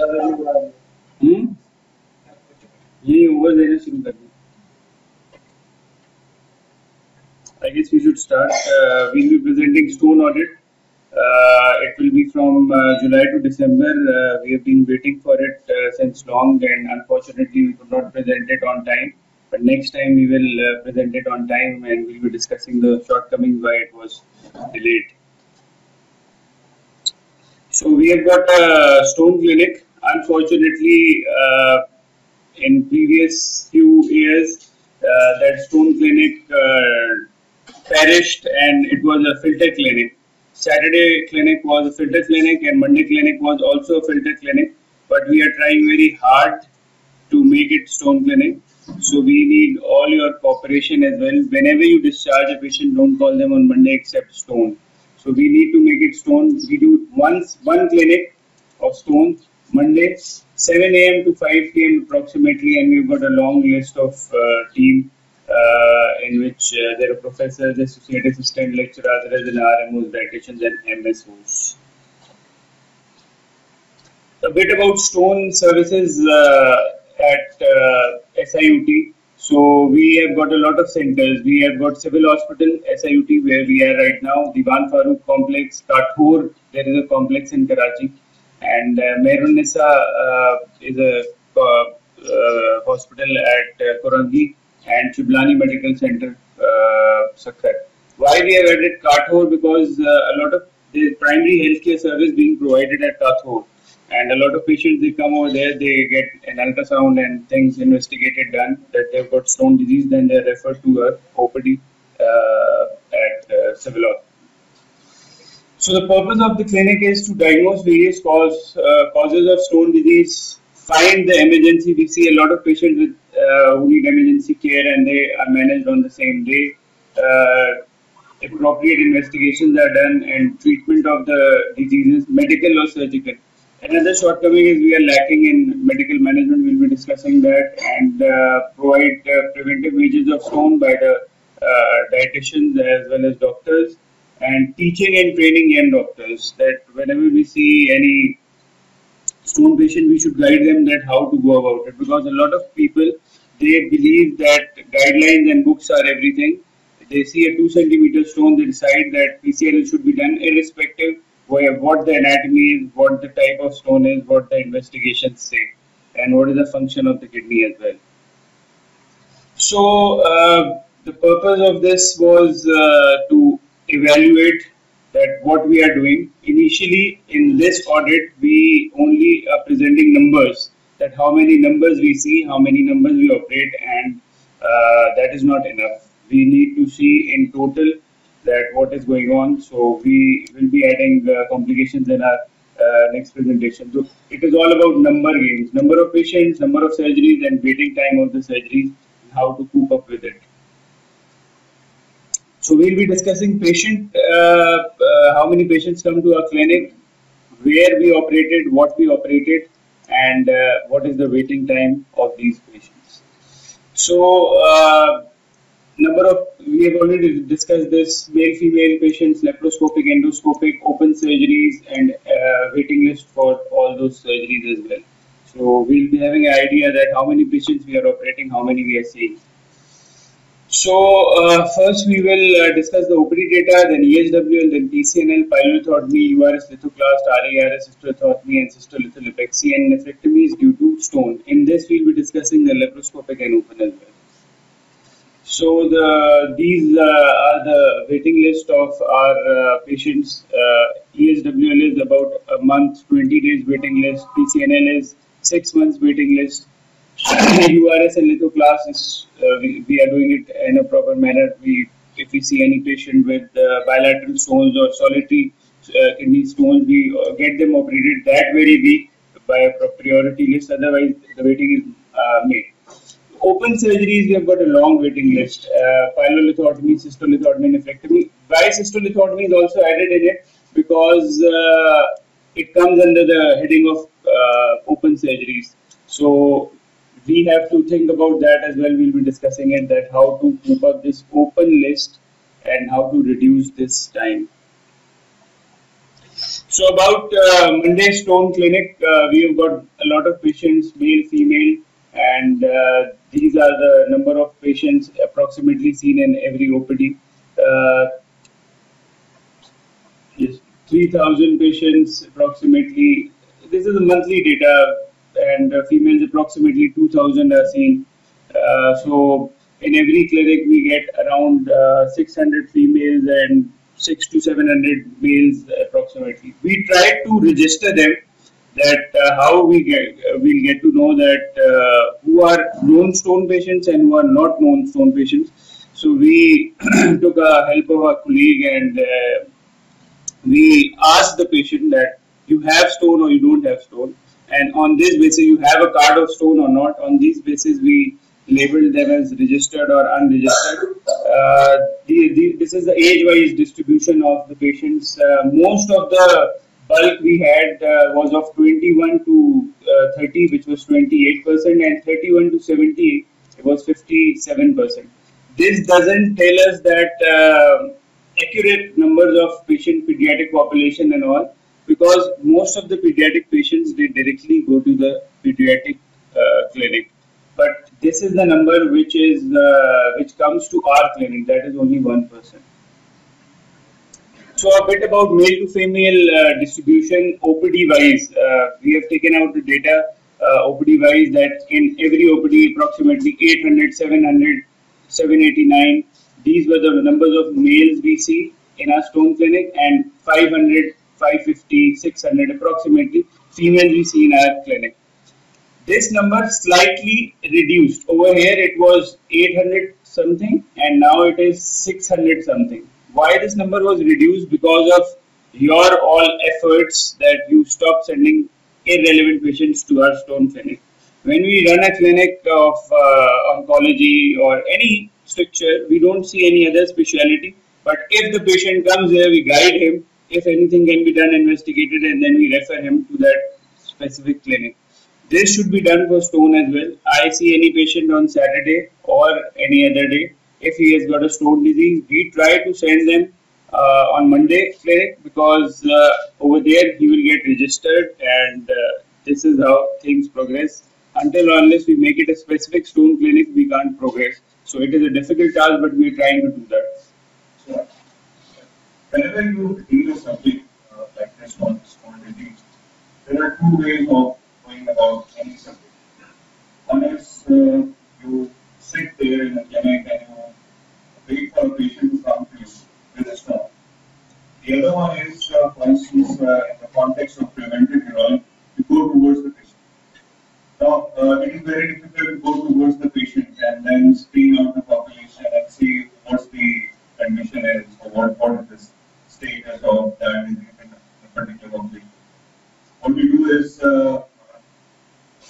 हम्म ये ओवर देना शुरू कर दिया I guess we should start. Uh, we'll be presenting stone audit. Uh, it will be from uh, July to December. Uh, we have been waiting for it uh, since long, and unfortunately, we could not present it on time. But next time, we will uh, present it on time, and we'll be discussing the shortcomings why it was delayed. So we have got a stone clinic. Unfortunately, uh, in previous few years, uh, that stone clinic uh, perished, and it was a filter clinic. Saturday clinic was a filter clinic, and Monday clinic was also a filter clinic. But we are trying very hard to make it stone clinic. So we need all your cooperation as well. Whenever you discharge a patient, don't call them on Monday except stone. So we need to make it stone. We do once one clinic of stones Monday, 7 a.m. to 5 p.m. approximately, and we've got a long list of uh, team uh, in which uh, there are professors, associate assistant lecturers, there is an RMOs, dietitians, and MSOs. A bit about stone services uh, at uh, SIUT. So we have got a lot of centers. We have got Civil Hospital, SIUT, where we are right now. Dewan Farooq Complex, Kathur, there is a complex in Karachi. And uh, Mehrunnisa uh, is a uh, uh, hospital at uh, Korangi and Chablani Medical Center, uh, Sakhar. Why we have added Kathur? Because uh, a lot of the primary healthcare service being provided at Kathur and a lot of patients they come over there they get an ultrasound and things investigated done that they've got stone disease then they're referred to a OPD uh, at uh, civil hospital. So the purpose of the clinic is to diagnose various cause, uh, causes of stone disease, find the emergency. We see a lot of patients with uh, who need emergency care and they are managed on the same day. Uh, appropriate investigations are done and treatment of the diseases, medical or surgical. Another shortcoming is we are lacking in medical management. We'll be discussing that and uh, provide uh, preventive measures of stone by the uh, dietitians as well as doctors and teaching and training young doctors that whenever we see any stone patient, we should guide them that how to go about it because a lot of people they believe that guidelines and books are everything. They see a two centimeter stone, they decide that PCL should be done irrespective where what the anatomy is, what the type of stone is, what the investigations say, and what is the function of the kidney as well. So uh, the purpose of this was uh, to evaluate that what we are doing. Initially, in this audit, we only are presenting numbers that how many numbers we see, how many numbers we operate, and uh, that is not enough. We need to see in total that what is going on. So we will be adding uh, complications in our uh, next presentation. So it is all about number games, number of patients, number of surgeries, and waiting time of the surgeries, how to cope up with it. So we'll be discussing patient, uh, uh, how many patients come to our clinic, where we operated, what we operated, and uh, what is the waiting time of these patients. So uh, number of we have already discussed this male female patients laparoscopic endoscopic open surgeries and uh, waiting list for all those surgeries as well so we'll be having an idea that how many patients we are operating how many we are seeing so uh, first we will uh, discuss the OPD data, then ESWL, then PCNL, pyelolithotomy, URS lithoclast, RIRS, cystolithotomy, and cystolitholapaxy, and nephrectomies due to stone. In this, we'll be discussing the laparoscopic and open as well. So the these uh, are the waiting list of our uh, patients. Uh, ESWL is about a month, 20 days waiting list. PCNL is six months waiting list. URS and lithoclast is uh, we, we are doing it in a proper manner. We if we see any patient with uh, bilateral stones or solitary uh, kidney stones, we get them operated that very week by a priority list. Otherwise, the waiting is made open surgeries, we have got a long waiting list. Uh, pyelolithotomy, cystolithotomy, nephrectomy. Why cystolithotomy is also added in it? Because uh, it comes under the heading of uh, open surgeries. So we have to think about that as well. We'll be discussing it that how to keep up this open list and how to reduce this time. So about uh, Monday Stone Clinic, uh, we have got a lot of patients, male, female, and uh, these are the number of patients approximately seen in every OPD. Uh, yes, 3,000 patients approximately. This is monthly data, and uh, females approximately 2,000 are seen. Uh, so in every clinic we get around 600 females and six to 700 males approximately. We try to register them that uh, how we get uh, we'll get to know that uh, who are known stone patients and who are not known stone patients. So we took a help of a colleague and uh, we asked the patient that you have stone or you don't have stone and on this basis you have a card of stone or not on this basis we labeled them as registered or unregistered. Uh, the, the, this is the age-wise distribution of the patients. Uh, most of the bulk we had uh, was of 21 to uh, 30, which was 28%, and 31 to 70, it was 57%. This doesn't tell us that uh, accurate numbers of patient pediatric population and all, because most of the pediatric patients they directly go to the pediatric uh, clinic but this is the number which is uh, which comes to our clinic that is only one percent so a bit about male to female uh, distribution opd wise uh, we have taken out the data uh, opd wise that in every opd approximately 800 700 789 these were the numbers of males we see in our stone clinic and 500 550 600 approximately females we see in our clinic this number slightly reduced. Over here it was 800 something and now it is 600 something. Why this number was reduced? Because of your all efforts that you stop sending irrelevant patients to our stone clinic. When we run a clinic of uh, oncology or any structure, we don't see any other specialty. But if the patient comes here, we guide him. If anything can be done, investigated, and then we refer him to that specific clinic. This should be done for stone as well. I see any patient on Saturday or any other day. If he has got a stone disease, we try to send them uh, on Monday clinic because uh, over there he will get registered and uh, this is how things progress. Until or unless we make it a specific stone clinic, we can't progress. So it is a difficult task, but we are trying to do that. Whenever you deal with something like this one, stone disease, there are two ways of going about any subject. One is uh, you sit there in a clinic and you for to come to. The other one is, uh, for instance, uh, in the context of preventive urology, you go towards the patient. Now, uh, it is very difficult to go towards the patient and then screen out the population and see what the condition is or what, what is the status of that in a particular population. What we do is uh,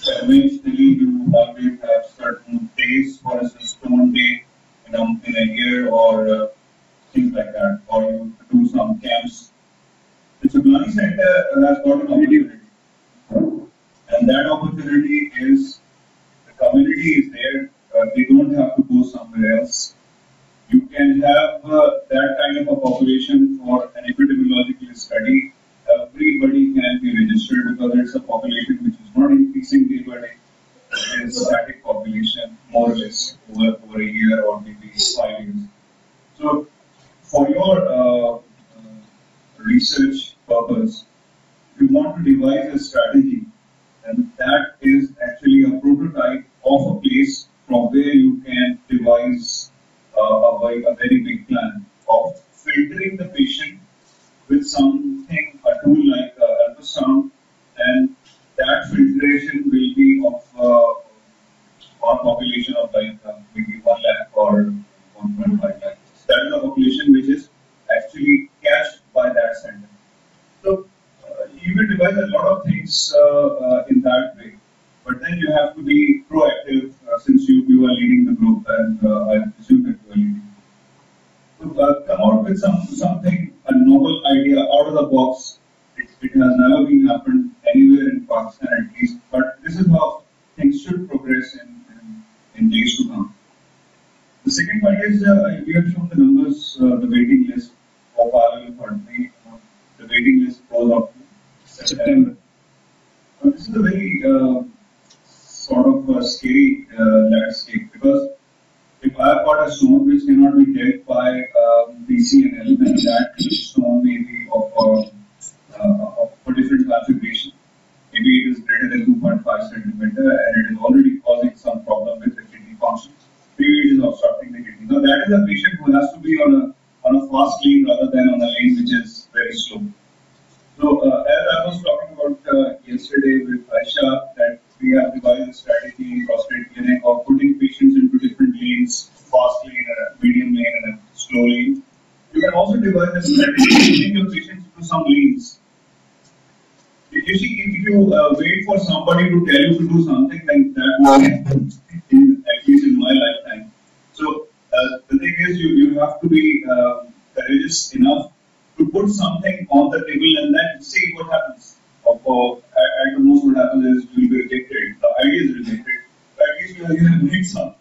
eventually you always have certain days, for instance, stone day in a, in a year or uh, things like that, or you do some camps. The Sublani Center has got an opportunity. And that opportunity is the community is there, uh, they don't have to go somewhere else. You can have uh, that kind of a population for an epidemiological study everybody can be registered because it's a population which is not increasing day by day. A static population, more or less, over, over a year or maybe five years. So, for your uh, uh, research purpose, you want to devise a strategy, and that is actually a prototype of a place from where you can devise uh, a, a very big plan of filtering the patient with something, a tool like uh, ultrasound, and that filtration will be our population of like uh, maybe 1 lakh or 1.5 lakh. That is a population which is actually catched by that center. So uh, you will devise a lot of things uh, uh, in that way, but then you have to be proactive uh, since you, you are leading the group and I presume that you are leading. So come out with some something a novel idea out of the box. It, it has never been happened anywhere in Pakistan at least, but this is how things should progress in, in, in days to come. The second point is uh, we have shown the numbers, uh, the waiting list of RLF uh, the waiting list goes up to September. Uh, this is a very uh, sort of a scary uh, landscape because if I have got a stone which cannot be dealt by um, PCNL, then that stone may be of, uh, uh, of a different configuration. Maybe it is greater than 2.5 centimeter and it is already causing some problem with the kidney function. Maybe it is obstructing the kidney. Now that is a patient who has to be on a on a fast lane rather than on a lane which is very slow. So uh, as I was talking about uh, yesterday with Aisha, that we have devised a strategy in prostate clinic of putting patients into different lanes, fast lane, a medium lane, and a slow lane. You can also devise a strategy of putting your patients into some lanes. You see, if you uh, wait for somebody to tell you to do something, then that won't in, at least in my lifetime. So uh, the thing is, you, you have to be uh, courageous enough to put something on the table and then see what happens. Or, or at, at the most, what happens is you will be rejected. The idea is rejected. But at least you have made some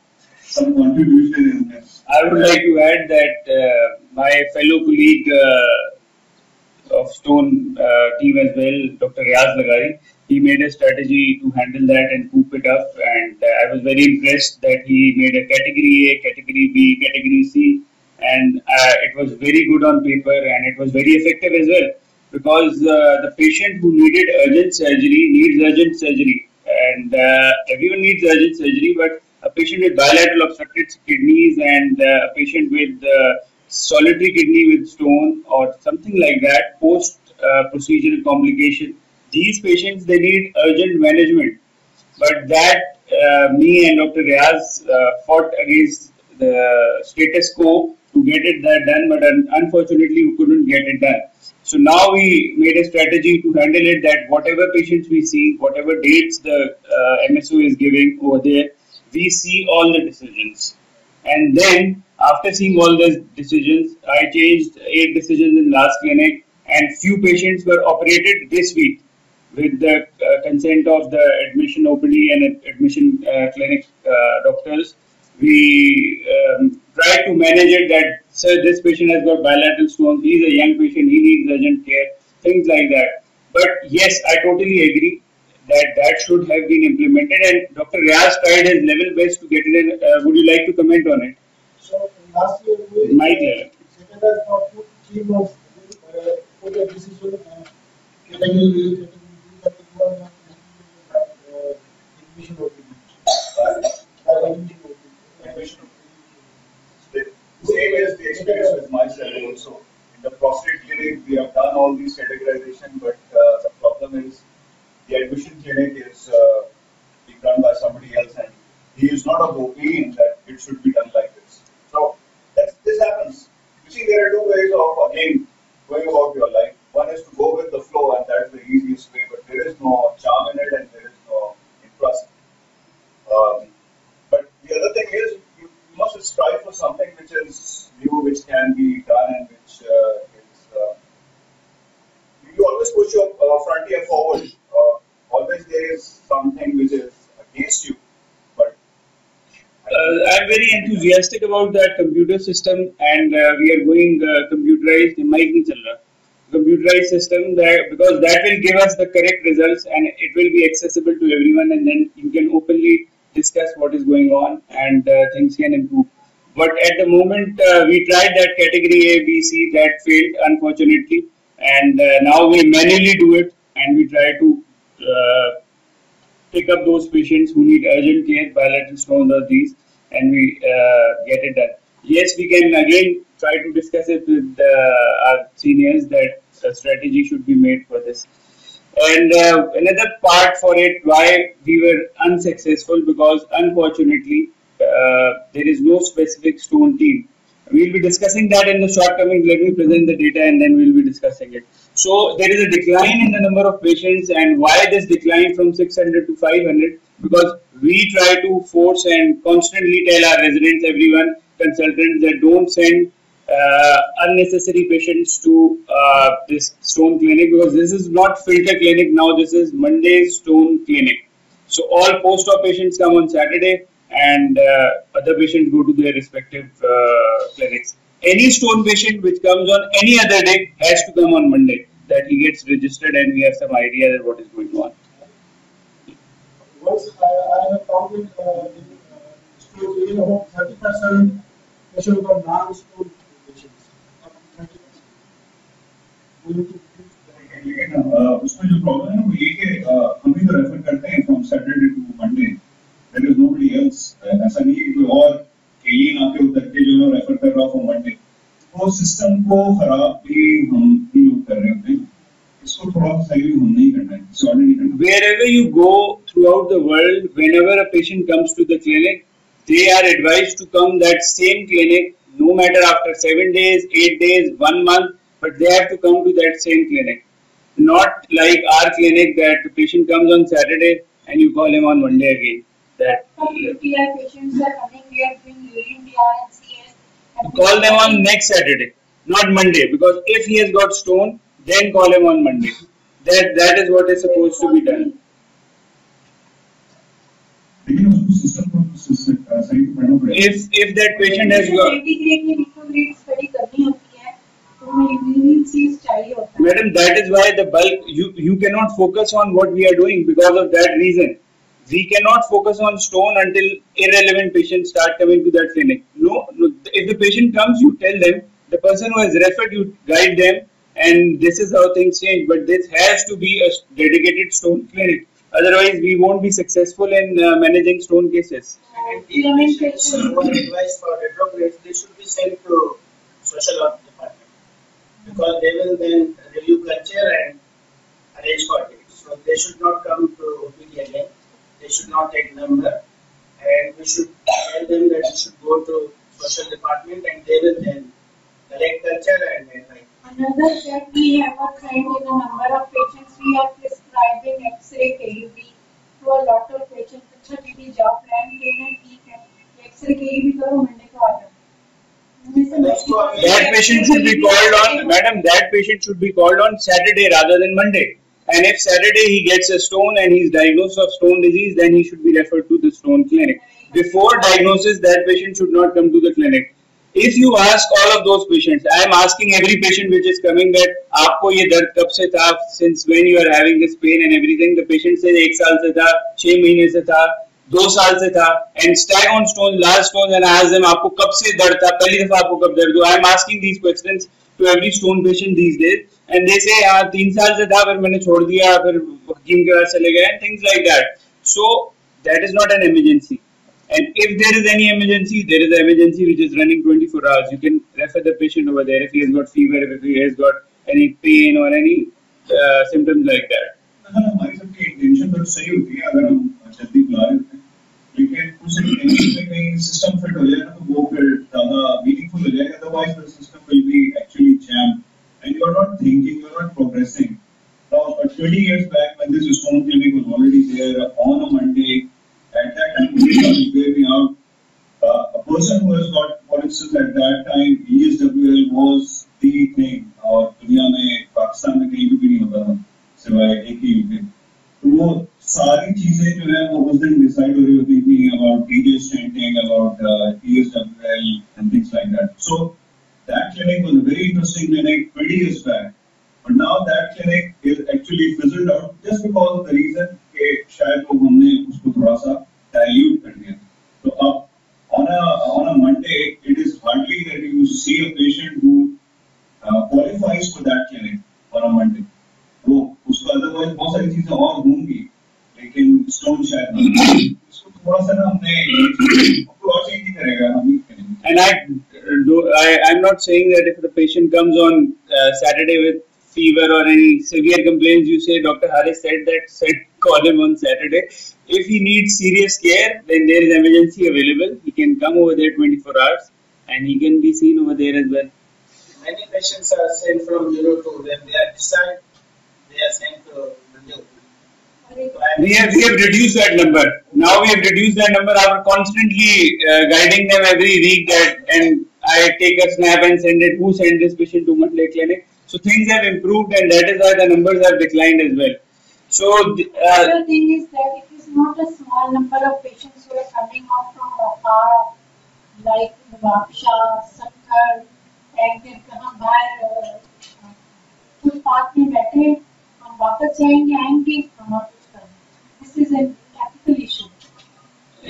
some contribution in this. I would like to add that uh, my fellow colleague uh, of Stone uh, team as well, Dr. Riaz Leghari, he made a strategy to handle that and coop it up. And I was very impressed that he made a category A, category B, category C, and uh, it was very good on paper and it was very effective as well because uh, the patient who needed urgent surgery needs urgent surgery, and uh, everyone needs urgent surgery, but a patient with bilateral obstructed kidneys and uh, a patient with uh, solitary kidney with stone or something like that post uh, procedural complication these patients they need urgent management. But that me and dr riaz fought against the status quo to get it done but un- unfortunately we couldn't get it done. So now we made a strategy to handle it that whatever patients we see whatever dates the uh, mso is giving over there we see all the decisions. And then after seeing all the decisions, I changed eight decisions in last clinic and few patients were operated this week with the uh, consent of the admission OPD and admission uh, clinic uh, doctors. We um, tried to manage it that, sir, this patient has got bilateral stones, he's a young patient, he needs urgent care, things like that. But yes, I totally agree that that should have been implemented and Dr. Riaz tried his level best to get it in. Uh, would you like to comment on it? So last year we Mike level. secondary for two, three months, uh, put a decision, uh, category category B, category one, and admission of the admission Admission The same as the experience with myself also. In the prostate clinic, we have done all these categorization, but uh, the problem is admission clinic is uh, being done by somebody else, and he is not of the opinion that it should be done like this. So that's, this happens. You see, there are two ways of again going about your life. One is to go with the flow, and that's the easiest way. But there is no charm in it, and there is no interest. Um, but the other thing is, you, you must strive for something which is new, which can be done, and which uh, is. Uh, you always push your uh, frontier forward. Uh, always there is something which is against you, but Uh, I'm very enthusiastic about that computer system and uh, we are going uh, computerized. Computerized system that because that will give us the correct results and it will be accessible to everyone and then you can openly discuss what is going on and uh, things can improve. But at the moment uh, we tried that category A, B, C that failed unfortunately and uh, now we manually do it and we try to uh, pick up those patients who need urgent care, bilateral or these, and we uh, get it done. Yes, we can again try to discuss it with uh, our seniors that a strategy should be made for this. And uh, another part for it, why we were unsuccessful, because unfortunately uh, there is no specific stone team. We'll be discussing that in the shortcomings. Let me present the data and then we'll be discussing it. So there is a decline in the number of patients and why this decline from 600 to 500? Because we try to force and constantly tell our residents, everyone, consultants that don't send uh, unnecessary patients to uh, this stone clinic because this is not filter clinic now. This is Monday stone clinic. So all post-op patients come on Saturday and uh, other patients go to their respective uh, clinics Any stone patient which comes on any other day has to come on Monday. that he gets registered and we have some idea that what is going on. Once I, I have counted uh, in uh, school, in about thirty percent patients are non-school patients. Up to thirty percent. We need to reduce that. लेकिन अ, उसमें जो problem है ना वो ये कि अ, हम ही तो रेफर करते हैं from Saturday to Monday there is nobody else ऐसा नहीं है कि कोई और एलियन आके उतर के जो है रेफर कर रहा फॉर मंडे वो सिस्टम को खराब भी हम ही लोग कर रहे होते हैं इसको थोड़ा सही हम नहीं करना है ऑर्डर नहीं करना Wherever you go throughout the world, whenever a patient comes to the clinic, they are advised to come that same clinic, no matter after seven days, eight days, one month, but they have to come to that same clinic. Not like our clinic that the patient comes on Saturday and you call him on Monday again. that Call them on next Saturday, not Monday, because if he has got stone, then call him on Monday. That that is what is supposed to be done. If if that patient has got Madam, that is why the bulk you you cannot focus on what we are doing because of that reason. We cannot focus on stone until irrelevant patients start coming to that clinic. No, no if the patient comes, you tell them. The person who has referred, you guide them, and this is how things change. But this has to be a dedicated stone clinic. Otherwise, we won't be successful in uh, managing stone cases. And the patients who are advised for retrogrades, they should be sent to social work department. Because they will then review culture and arrange for it. So they should not come to OPD again They should not take number. And we should tell them that they should go to social department and they will then collect culture and then like Another check we have a trend in the number of patients we are prescribing X-ray KUB to a lot of patients. अच्छा दीदी जाओ plan लेना ठीक है x ray KUB करो Monday को आ जाओ उनमें से That's what we- That patient should be called on, madam, that patient should be called on Saturday rather than Monday. And if Saturday he gets a stone and he's diagnosed of stone disease, then he should be referred to the stone clinic. Before diagnosis, that patient should not come to the clinic. If you ask all of those patients, I am asking every patient which is coming that आपको ये दर्द कब से था, since when you are having this pain and everything, the patient says एक साल से था, छह महीने से था, दो साल से था and stack on stones large stones and ask them आपको कब से दर्द था पहली दफा आपको कब दर्द हुआ I am asking these questions to every stone patient these days And they say यार तीन साल से था, फिर मैंने छोड़ दिया, फिर हकीम के पास चले गए and things like that so that is not an emergency and if there is any emergency there is emergency which is running twenty four hours you can refer the patient over there if he got fever if he has got any pain और any symptoms like that system fit हो जाएगा तो वो फिर ज़्यादा meaningful हो जाएगा otherwise system will be actually jam and you are not thinking, you are not progressing. Now, 20 years back, when this responsibility was already there on a Monday, at that time, you gave me out. Uh, a person who has got, for instance, at that time, ESWL was the thing, or in Pakistan, there was no one else, except one UK. So, all the things that were decided about DJ stenting, about uh, ESWL, and things like that. So, that clinic was a very interesting clinic 20 years back. But now that clinic is actually fizzled out just because of the reason कि शायद वो हमने उसको थोड़ा सा dilute कर दिया तो अब on a on a Monday it is hardly that you see a patient who uh, qualifies for that clinic on a Monday वो उसको otherwise बहुत सारी चीज़ें और होंगी लेकिन स्टोन शायद ना इसको थोड़ा सा ना हमने और चीज़ नहीं करेगा हम ही करेंगे And I do, I, I'm not saying that if the patient comes on uh, Saturday with fever or any severe complaints, you say Dr. Harris said that, said call him on Saturday. If he needs serious care, then there is emergency available. He can come over there 24 hours and he can be seen over there as well. many patients are sent from Euro to when they are discharged, they are sent to. We have, we have reduced that number. Now we have reduced that number. I'm constantly uh, guiding them every week that, and I take a snap and send it. Who sent this patient to Monday clinic? So things have improved, and that is why the numbers have declined as well. So the- uh, Other thing is that it is not a small number of patients who are coming out from Okara, like Vaksha, Sankar, and फिर कहाँ बाहर footpath में बैठे हम वापस जाएंगे आएंगे हम और कुछ करेंगे this is an ethical issue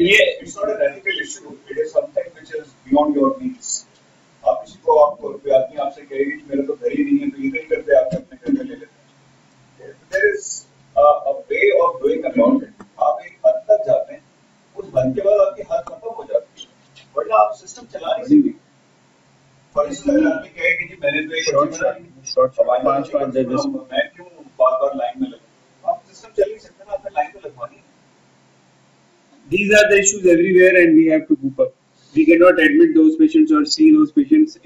ये It's not an ethical issue. It is something which is beyond your means. आप किसी को आपको कोई आदमी आपसे कहेगी कि मेरे तो घर ही नहीं है तो ये नहीं करते आप अपने घर में ले लेते हैं। There is a way of doing about it आप एक हद तक जाते हैं उस हद के बाद आपकी हद खत्म हो जाती है। वरना आप सिस्टम चला नहीं सकते। फॉर अगर आदमी कहे कि जी मैंने तो एक Short, short, short, short, पाँच पाँच जजेस मैं क्यों बार बार लाइन में लगूं आप सिस्टम चल नहीं सकते ना आपने लाइन में लगवानी है। These are the issues everywhere and we have to coop up. We cannot admit those patients or see those patients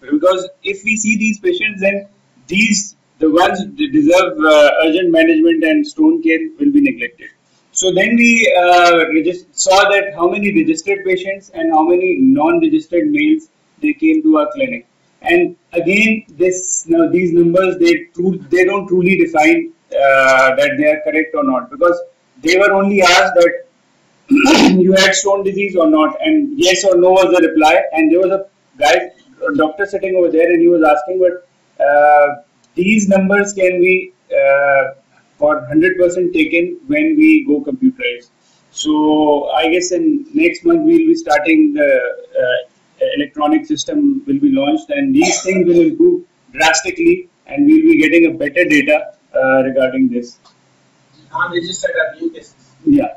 because if we see these patients then these the ones deserve uh, urgent management and stone care will be neglected. So then we uh, saw that how many registered patients and how many non-registered males they came to our clinic. And again, this now these numbers they they don't truly define uh, that they are correct or not because they were only asked that you had stone disease or not and yes or no was the reply and there was a guy a doctor sitting over there and he was asking but uh, these numbers can be uh, for 100% taken when we go computerized so i guess in next month we'll be starting the uh, electronic system will be launched and these things will improve drastically and we'll be getting a better data uh, regarding this Non-registered are new cases. yeah.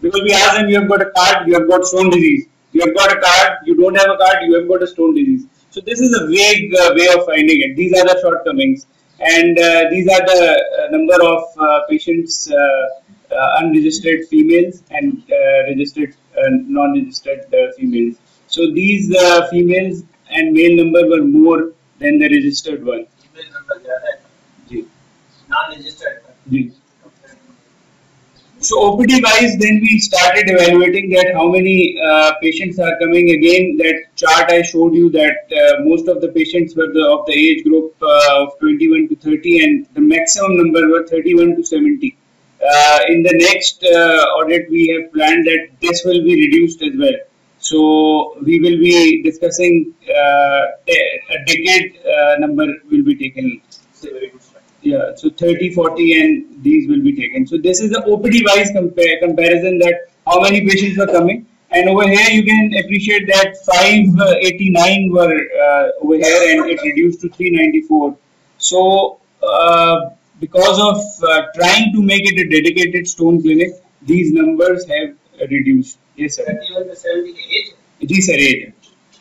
Because we ask them, you have got a card, you have got stone disease. You have got a card, you don't have a card, you have got a stone disease. So this is a vague uh, way of finding it. These are the shortcomings. And uh, these are the uh, number of uh, patients, uh, unregistered females and registered non-registered females. So these females and male number were more than the registered one. Female number, yeah. Non-registered. So OPD wise, then we started evaluating that how many uh, patients are coming. Again, that chart I showed you that uh, most of the patients were the, of the age group uh, of 21 to 30, and the maximum number were 31 to 70. Uh, in the next uh, audit, we have planned that this will be reduced as well. So we will be discussing uh, a decade number will be taken It's a very good slide. yeah, so 30, 40 and these will be taken. So this is the OPD wise compare, comparison that how many patients were coming. And over here you can appreciate that 589 were uh, over here and it reduced to 394. So uh, because of uh, trying to make it a dedicated stone clinic, these numbers have reduced. Yes sir. 31 to 70 age. Ji sir, yeah.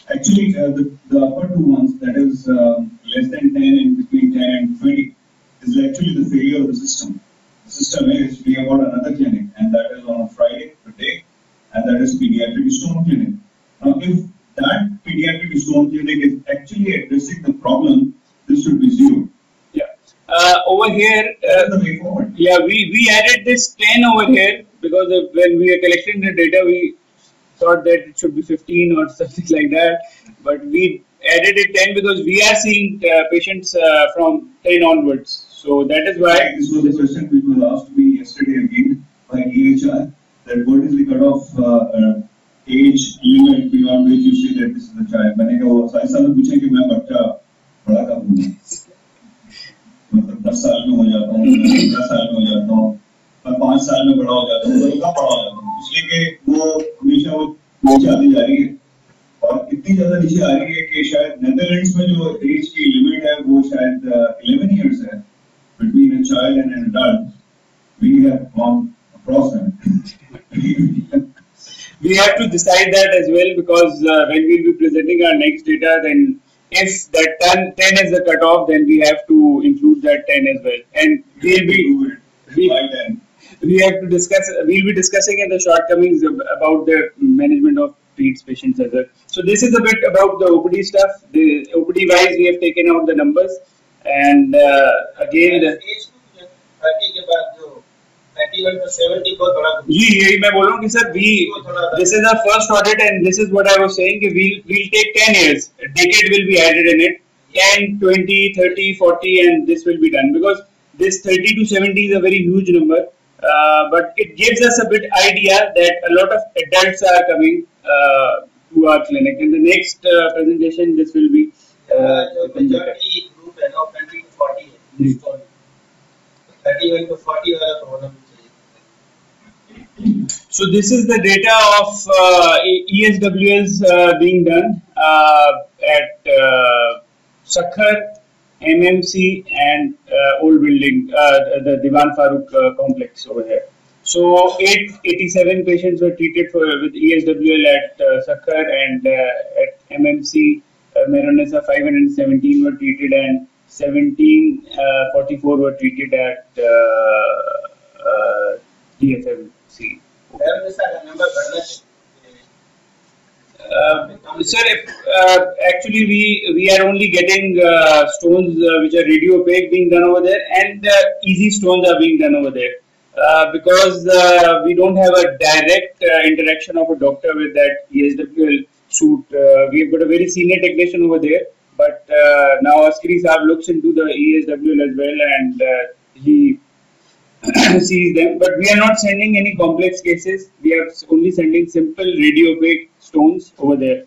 Actually, uh, the, the upper two ones, that is um, less than 10 and between 10 and 20, is actually the failure of the system. The system is we have got another clinic, and that is on a Friday, today, and that is pediatric stone clinic. Now, if that pediatric stone clinic is actually addressing the problem, this should be zero. yeah. Uh, over here, uh, That's the way forward. Yeah, we, we added this 10 over here because of when we were collecting the data, we thought that it should be 15 or something like that. But we added it 10 because we are seeing uh, patients uh, from 10 onwards. So that is why. This was a question which was asked to me yesterday again by EHR, that what is the cutoff uh, uh, age limit beyond which you say that this is a child? मैंने कहा वो science में पूछे कि मैं बच्चा बड़ा कब हूँ मतलब दस साल में हो जाता हूँ पंद्रह साल में हो जाता हूँ मैं पाँच साल में बड़ा हो जाता हूँ मैं कहाँ बड़ा हो जाता हूँ इसलिए कि वो हमेशा वो नीचे आती जा रही है और इतनी ज़्यादा नीचे आ रही है कि शायद नेदरलैंड्स में जो एज की लिमिट है वो शायद इलेवन ईयर्स है between a child and an adult, we have gone across them. We have to decide that as well because uh, when we'll be presenting our next data, then if that 10, 10 is the cutoff, then we have to include that 10 as well. And we'll be. we- we have to discuss we'll be discussing in the shortcomings about the management of PEDS patients as well. So this is a bit about the OPD stuff. The OPD wise we have taken out the numbers and uh, again the, age group जो 30 के बाद जो 31 to 70 बहुत बड़ा group जी यही मैं बोल रहा हूँ कि sir we this is our first audit and this is what I was saying कि we'll we'll take 10 years a decade will be added in it 10 20 30 40 and this will be done because this 30 to 70 is a very huge number uh, but it gives us a bit idea that a lot of adults are coming uh, to our clinic in the next uh, presentation this will be Hmm. So this is the data of uh, uh, being done uh, at uh, Sakhar, MMC and uh, old building, uh, the Dewan Farooq uh, complex over here. So 887 patients were treated for, with ESWL at uh, Sakhar and uh, at MMC, uh, Mehrunnisa 517 were treated and 1744 uh, were treated at uh, DFMC. Uh, um, sir, if, uh, actually we we are only getting uh, stones uh, which are radio opaque being done over there, and uh, easy stones are being done over there because we don't have a direct interaction of a doctor with that ESWL suit. we have got a very senior technician over there but uh, now Askari Saab looks into the ESWL as well, and uh, he sees them, but we are not sending any complex cases. We are only sending simple radio opaque stones over there.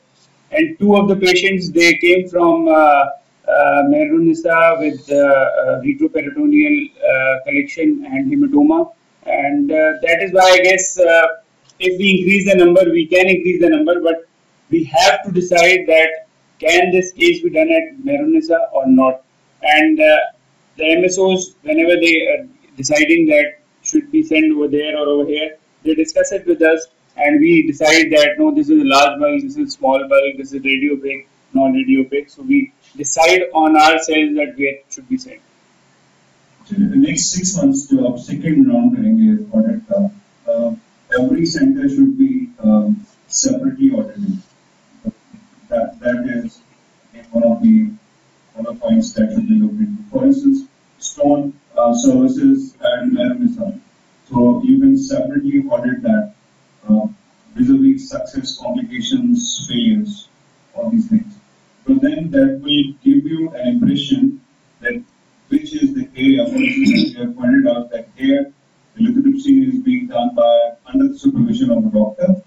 And two of the patients they came from uh, uh, with uh, uh, retroperitoneal uh, collection and hematoma, and that is why I guess if we increase the number, we can increase the number, but we have to decide that can this case be done at Mehrunnisa or not? And uh, the MSOs, whenever they are deciding that should be sent over there or over here, they discuss it with us and we decide that no, this is a large bulk, this is small bulk, this is radio big, non radio big. So we decide on ourselves that where it should be sent. So in the next six months, the second round is audit. Uh, uh, every center should be um, separately audited. That that is one of the the points that should be looked into. For instance, stone uh, services and Mehrunnisa. So you can separately audit that uh, vis-a-vis success, complications, failures, all these things. So then that will give you an impression that which is the area, for instance, you have pointed out that here the lithotripsy is being done by under the supervision of a doctor.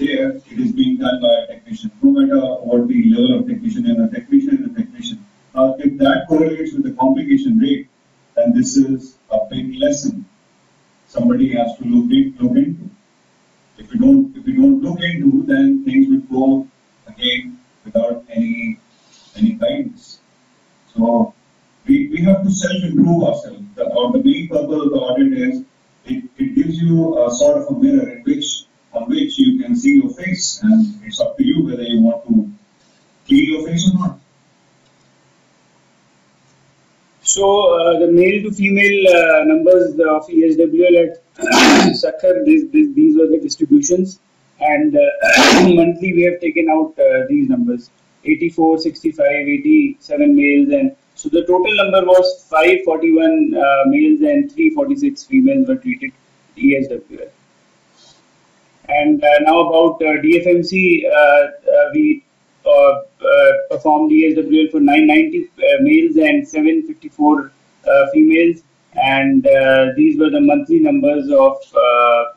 There it is being done by a technician, no matter what the level of technician and a technician is a technician. Now, if that correlates with the complication rate, then this is a big lesson somebody has to look, in, look into. If you don't, if you don't look into, then things will go again without any any guidance. So we, we have to self-improve ourselves. The, the main purpose of the audit is it, it gives you a sort of a mirror in which on which you can see your face, and it's up to you whether you want to clean your face or not. So uh, the male to female uh, numbers of ESWL at Sakhar, this, this, these were the distributions, and uh, monthly we have taken out uh, these numbers: 84, 65, 87 males, and so the total number was 541 uh, males and 346 females were treated ESWL. And uh, now about uh, DFMC, uh, we performed ESWL for 990 uh, males and 754 uh, females. And these were the monthly numbers of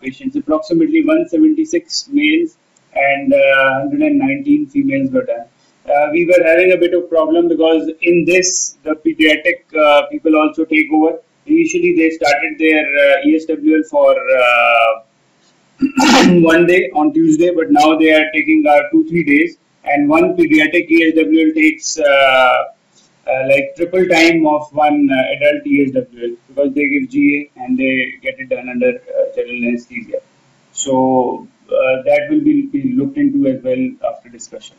patients. Approximately 176 males and uh, 119 females were done. Uh, we were having a bit of problem because in this the pediatric uh, people also take over. Initially they started their uh, ESWL for one day on Tuesday, but now they are taking uh, two three days, and one pediatric ESWL takes uh, uh, like triple time of one uh, adult ESWL because they give GA and they get it done under uh, general anesthesia. So that will be, be looked into as well after discussion.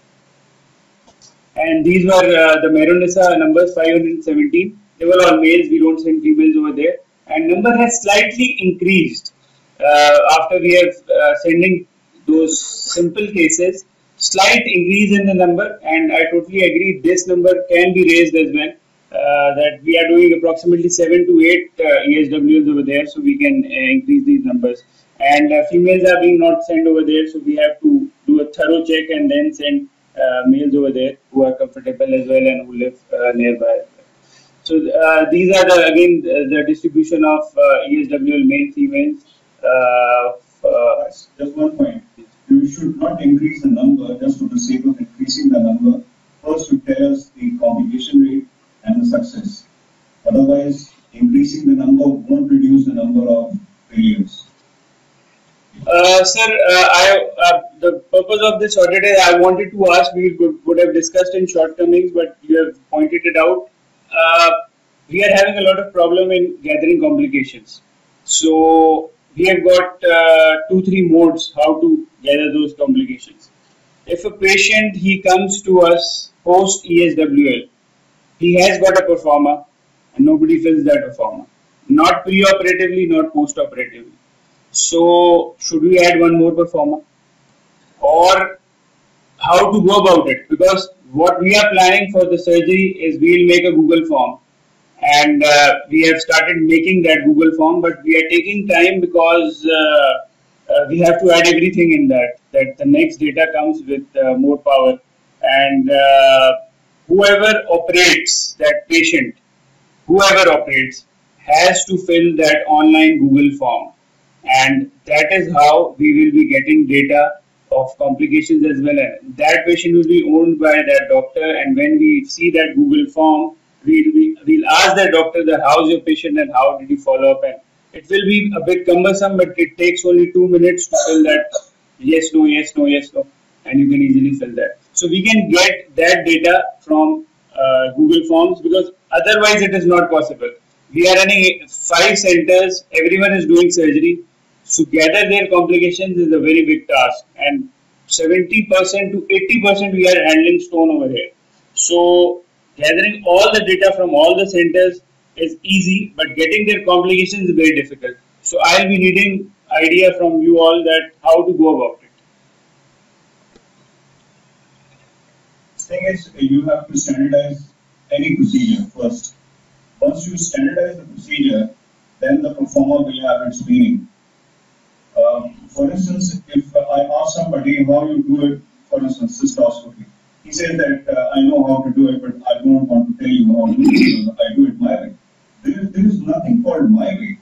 And these were the Mehrunnisa numbers 517. They were all males. We don't send females over there. And number has slightly increased after we are uh, sending those simple cases. Slight increase in the number, and I totally agree. This number can be raised as well. Uh, that we are doing approximately seven to eight uh, ESWs over there, so we can uh, increase these numbers. And uh, females are being not sent over there, so we have to do a thorough check and then send uh, males over there who are comfortable as well and who live uh, nearby. So uh, these are the again the, distribution of uh, ESWL male females. Uh, uh, just one point. You should not increase the number just for the sake of increasing the number. First, you tell us the complication rate and the success. Otherwise, increasing the number won't reduce the number of failures. Uh, sir, uh, I, uh, the purpose of this audit is I wanted to ask, we would have discussed in shortcomings, but you have pointed it out. Uh, we are having a lot of problem in gathering complications. So we have got uh, two, three modes how to gather those complications. If a patient, he comes to us post ESWL, he has got a proforma and nobody fills that proforma. Not pre-operatively, not post-operatively. So should we add one more proforma? Or how to go about it? Because what we are planning for the surgery is we'll make a Google form and uh, we have started making that Google form, but we are taking time because uh, uh, we have to add everything in that. That the next data comes with uh, more power, and uh, whoever operates that patient, whoever operates, has to fill that online Google form, and that is how we will be getting data of complications as well. And that patient will be owned by that doctor, and when we see that Google form we'll, we, we'll ask the doctor that how's your patient and how did he follow up? And it will be a bit cumbersome but it takes only two minutes to fill that yes no yes no yes no. And you can easily fill that. So we can get that data from uh, google forms because otherwise it is not possible. We are running five centers. Everyone is doing surgery. So gather their complications is a very big task. And 70% to 80% we are handling stone over here. So gathering all the data from all the centers is easy, but getting their complications is very difficult. So I'll be needing idea from you all that how to go about it. thing is, you have to standardize any procedure first. Once you standardize the procedure, then the proforma will have its meaning. Um, for instance, if I ask somebody how you do it, for instance, cystoscopy, he said that uh, I know how to do it, but I don't want to tell you how to do it because I do it my way. There is, there is nothing called my way.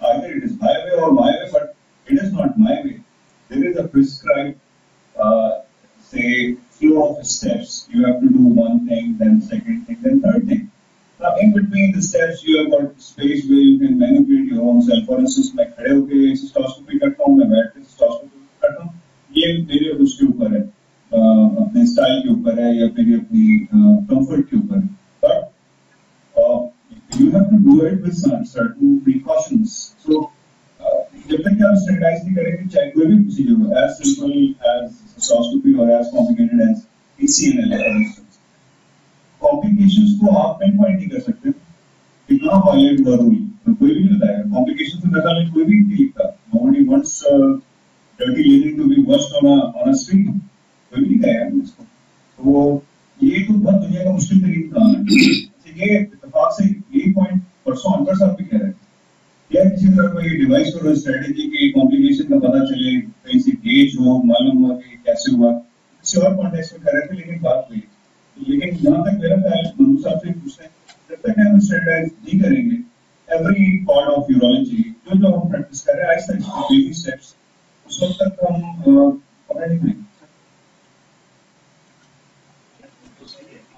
Either it is my way or my way, but it is not my way. There is a prescribed, uh, say, flow of steps. You have to do one thing, then second thing, then third thing. Now, in between the steps, you have got space where you can manipulate your own self. For instance, मैं खड़े होके cystoscopy करता हूँ, मैं बैठ के cystoscopy करता हूँ. ये मेरे उसके ऊपर है. अपने स्टाइल के ऊपर है या फिर अपनी कंफर्ट के ऊपर but you have to do it with certain precautions so जब तक आप स्टैंडर्डाइज नहीं करेंगे, चाहे कोई भी प्रोसीजर हो एज सिंपल एज सॉस्कोपी और as complicated as PCNL complications को आप पिन पॉइंट नहीं कर सकते। कितना वॉयलेट हुआ रूल तो कोई भी नहीं बताएगा। कॉम्प्लिकेशन तो नज़र में कोई भी नहीं लिखता। Nobody wants dirty linen to be washed on a on a street कोई है इसको तो ये तो बहुत दुनिया का मुश्किल तरीन काम है ये इतफाक से यही पॉइंट परसों अंकर साहब भी कह रहे थे या किसी तरह कोई डिवाइस करो स्ट्रेटेजी की कॉम्प्लिकेशन का पता चले कहीं से गेज हो मालूम हुआ कि कैसे हुआ किसी और कॉन्टेक्स्ट में कर रहे थे लेकिन बात हुई लेकिन जहाँ तक मेरा ख्याल मंदू साहब से पूछते हैं जब तक हम स्टैंडर्डाइज नहीं करेंगे एवरी पार्ट ऑफ़ यूरोलॉजी जो जो हम प्रैक्टिस कर रहे हैं आहिस्ता बेबी स्टेप्स उस वक्त तक हम पकड़ नहीं पाएँगे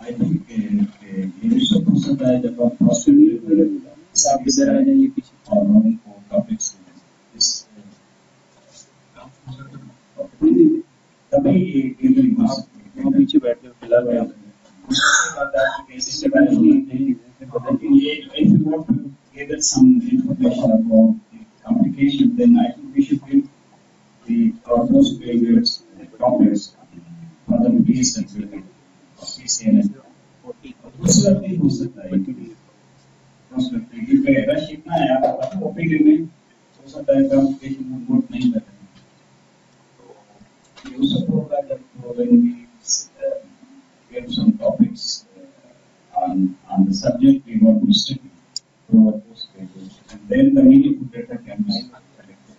I think ये सब हो सकता है जब आप हॉस्पिटल साहब इधर आ जाइए पीछे और हम को टॉपिक्स इस तभी ये केंद्र हो सकते हैं पीछे बैठे फिलहाल में if you want to gather some information about the complication, then I think we should give the our most favorite topics for the peace and security. CCNS. दूसरा भी हो सकता है रश इतना है आपको ओपीडी में हो सकता है कम्युनिकेशन में वोट नहीं कर रहे तो ये सब होगा जब when we uh, some topics uh, on on the subject we want to study through our post graduation and then the meaningful data can be collected.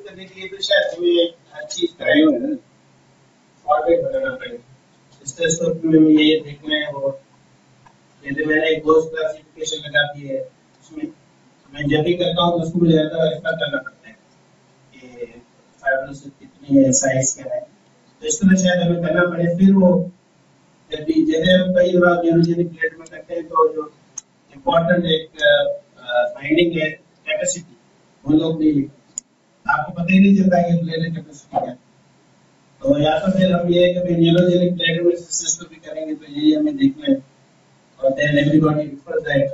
करने के लिए तो शायद हमें हर चीज़ का एक फॉर्मेट बनाना पड़ेगा। स्टेथोस्कोप में भी ये देखना है और जैसे मैंने एक डोज क्लासिफिकेशन लगा दी है, उसमें मैं जब भी करता हूँ तो उसको मुझे ज़्यादा रेफर करना पड़ता है कि फाइब्रोसिस कितनी है साइज़ क्या है। तो इस तरह शायद हमें करना पड़े, फिर वो जब भी, जैसे हम कई बार न्यूरोजेनिक ब्लड में करते हैं तो जो इम्पोर्टेंट एक फाइंडिंग है कैपेसिटी वो लोग नहीं लिखते आपको पता ही नहीं चलता कि प्लेटलेट कैपेसिटी क्या है। तो या तो फिर हम ये है कि न्यूरोजेनिक प्लेटलेट सिस्टम भी करेंगे तो यही हमें देखना है। और then everybody refer that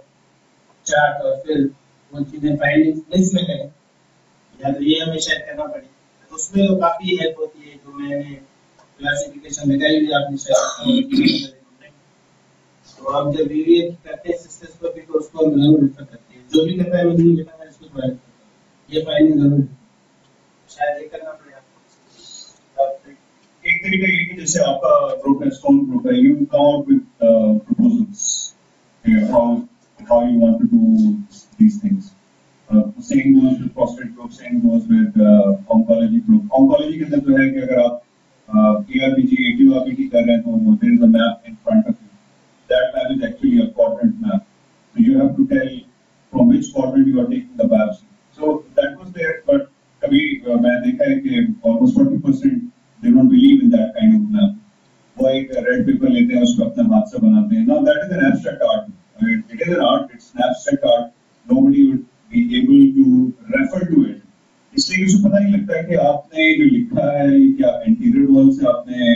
chart और फिर वो चीज़ें फाइंडिंग लिस्ट में करें। या तो ये हमें शायद करना पड़े। तो उसमें तो काफ़ी हेल्प होती है जो मैंने क्लासिफिकेशन लगाई हुई आपने शायद तो हम जब वीवीए करते हैं सिस्टर्स को भी तो उसको हम ज़रूर रेफर करते हैं। जो भी करता है, मैं नहीं बेटा मैं इसको ट्राई ये फाइंडिंग ज़रूर शायद ये करना पड़ेगा एक तरीका ये कि जैसे आपका ग्रुप है स्ट्रॉन्ग ग्रुप है you come out with proposals how how you want to do these things same goes with prostate group same goes with oncology group oncology के अंदर जो है कि अगर आप uh, एआरपीजी एटीओआरपीटी कर रहे हैं तो there is a map in front of you that map is actually a quadrant map so you have to tell from which quadrant you are taking the biopsy. So that was there, but कभी uh, मैं देखा है कि almost 40% they don't believe in that kind of map. वो एक red pepper लेते हैं उसको अपने हाथ से बनाते हैं. That is an abstract art. I mean, it is an art, it's an abstract art. Nobody would be able to refer to it. इसलिए को पता नहीं लगता कि आपने जो लिखा है क्या एंटीरियर वॉल से आपने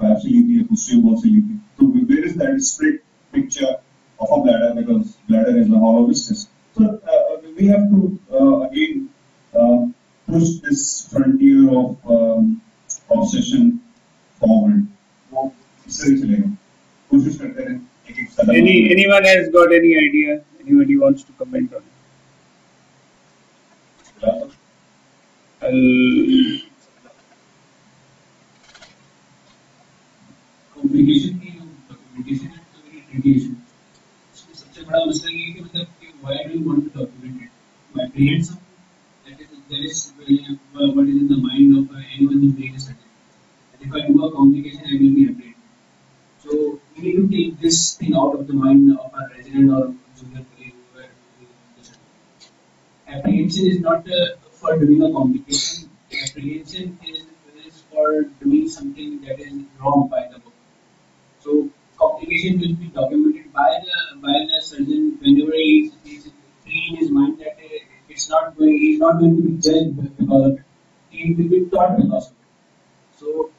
पैप से ली थी या पोस्टीरियर वॉल से ली थी तो where is that split picture of a bladder because bladder is a uh, we have to uh, again uh, push this frontier of um, obsession forward research लेगा कोशिश करते रहें एक एक कदम any anyone has got any idea anybody wants to comment on communication की communication is tricky issue सबसे बड़ा मसला ये है कि मतलब कि why do you want to document it by apprehend something that is there is uh, what is in the mind of uh, anyone who is studying if i do a complication i will be apprehended so we need to take this thing out of the mind of our resident or junior colleague apprehension is not uh, for doing a complication. Apprehension is, is for doing something that is wrong by the book. So complication will be documented by the by the surgeon whenever he is, free in his mind that uh, it's not going he is not going to be judged because of it. He will be taught because of it. So